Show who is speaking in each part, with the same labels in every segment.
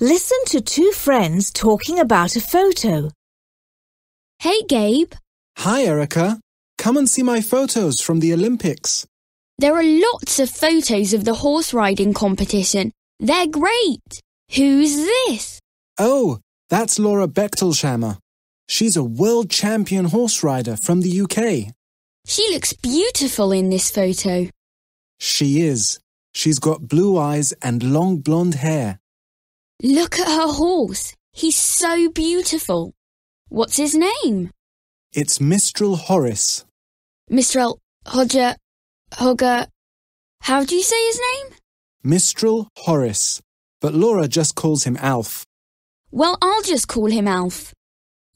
Speaker 1: Listen to two friends talking about a photo.
Speaker 2: Hey, Gabe.
Speaker 3: Hi, Erica. Come and see my photos from the Olympics.
Speaker 2: There are lots of photos of the horse riding competition. They're great. Who's this?
Speaker 3: Oh, that's Laura Bechtolsheimer. She's a world champion horse rider from the UK.
Speaker 2: She looks beautiful in this photo.
Speaker 3: She is. She's got blue eyes and long blonde hair.
Speaker 2: Look at her horse. He's so beautiful. What's his name?
Speaker 3: It's Mistral Hojris.
Speaker 2: Mistral Hodger Hogger. How do you say his name?
Speaker 3: Mistral Hojris. But Laura just calls him Alf.
Speaker 2: Well, I'll just call him Alf.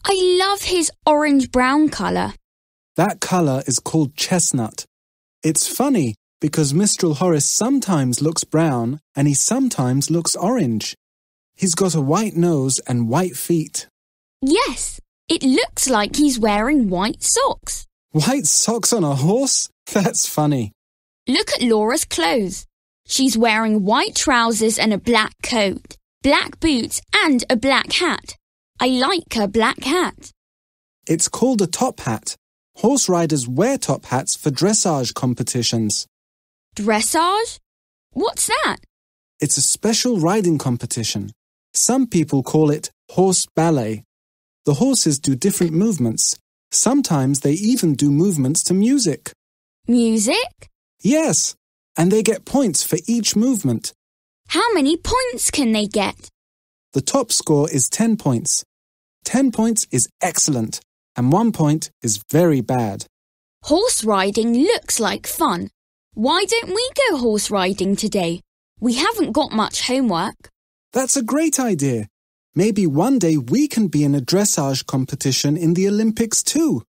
Speaker 2: I love his orange brown colour.
Speaker 3: That colour is called chestnut. It's funny because Mistral Hojris sometimes looks brown and he sometimes looks orange. He's got a white nose and white feet.
Speaker 2: Yes, it looks like he's wearing white socks.
Speaker 3: White socks on a horse? That's funny.
Speaker 2: Look at Laura's clothes. She's wearing white trousers and a black coat, black boots, and a black hat. I like her black hat.
Speaker 3: It's called a top hat. Horse riders wear top hats for dressage competitions.
Speaker 2: Dressage? What's that?
Speaker 3: It's a special riding competition. Some people call it horse ballet. The horses do different movements. Sometimes they even do movements to music.
Speaker 2: Music?
Speaker 3: Yes, and they get points for each movement.
Speaker 2: How many points can they get?
Speaker 3: The top score is 10 points. 10 points is excellent, and 1 point is very bad.
Speaker 2: Horse riding looks like fun. Why don't we go horse riding today? We haven't got much homework.
Speaker 3: That's a great idea. Maybe one day we can be in a dressage competition in the Olympics too.